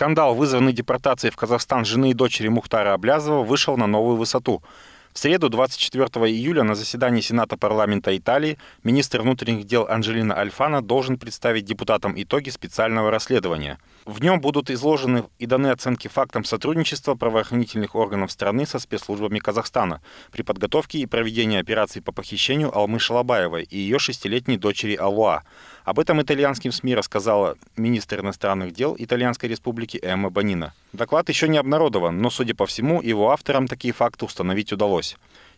Скандал, вызванный депортацией в Казахстан жены и дочери Мухтара Аблязова, вышел на новую высоту. В среду 24 июля на заседании Сената парламента Италии министр внутренних дел Анджелина Альфана должен представить депутатам итоги специального расследования. В нем будут изложены и даны оценки фактам сотрудничества правоохранительных органов страны со спецслужбами Казахстана при подготовке и проведении операции по похищению Алмы Шалабаевой и ее шестилетней дочери Алуа. Об этом итальянским СМИ рассказала министр иностранных дел Итальянской республики Эмма Банина. Доклад еще не обнародован, но, судя по всему, его авторам такие факты установить удалось.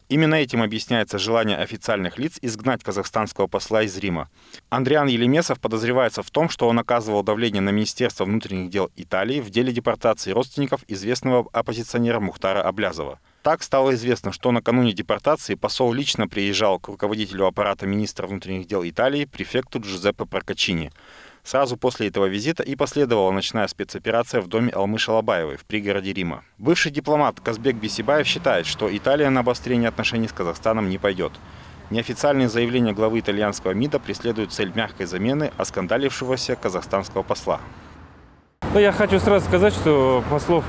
Именно этим объясняется желание официальных лиц изгнать казахстанского посла из Рима. Андриан Елемесов подозревается в том, что он оказывал давление на Министерство внутренних дел Италии в деле депортации родственников известного оппозиционера Мухтара Аблязова. Так стало известно, что накануне депортации посол лично приезжал к руководителю аппарата министра внутренних дел Италии, префекту Джузеппе Прокачини. Сразу после этого визита и последовала ночная спецоперация в доме Алмы Шалабаевой в пригороде Рима. Бывший дипломат Казбек Бисибаев считает, что Италия на обострение отношений с Казахстаном не пойдет. Неофициальные заявления главы итальянского МИДа преследуют цель мягкой замены оскандалившегося казахстанского посла. Ну, я хочу сразу сказать, что послов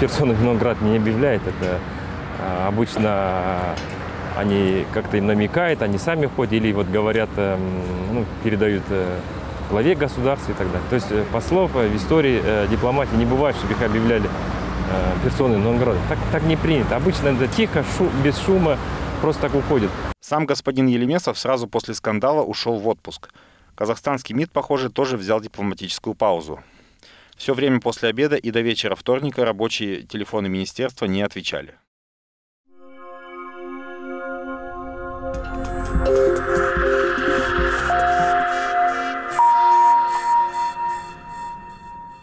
персоны Виноград не объявляет. Это а, обычно они как-то им намекают, они сами ходят или вот говорят, эм, ну, передают э, главе государства и так далее. То есть э, послов в истории э, дипломатии не бывает, чтобы их объявляли персоны Нонгорода. Так, так не принято. Обычно это тихо, шу, без шума, просто так уходит. Сам господин Елемесов сразу после скандала ушел в отпуск. Казахстанский МИД, похоже, тоже взял дипломатическую паузу. Все время после обеда и до вечера вторника рабочие телефоны министерства не отвечали. Thank you.